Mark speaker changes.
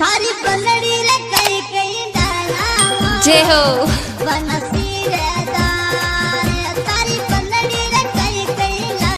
Speaker 1: थारी पलड़ी ले कई कई डाला।
Speaker 2: जय हो।
Speaker 1: बनसी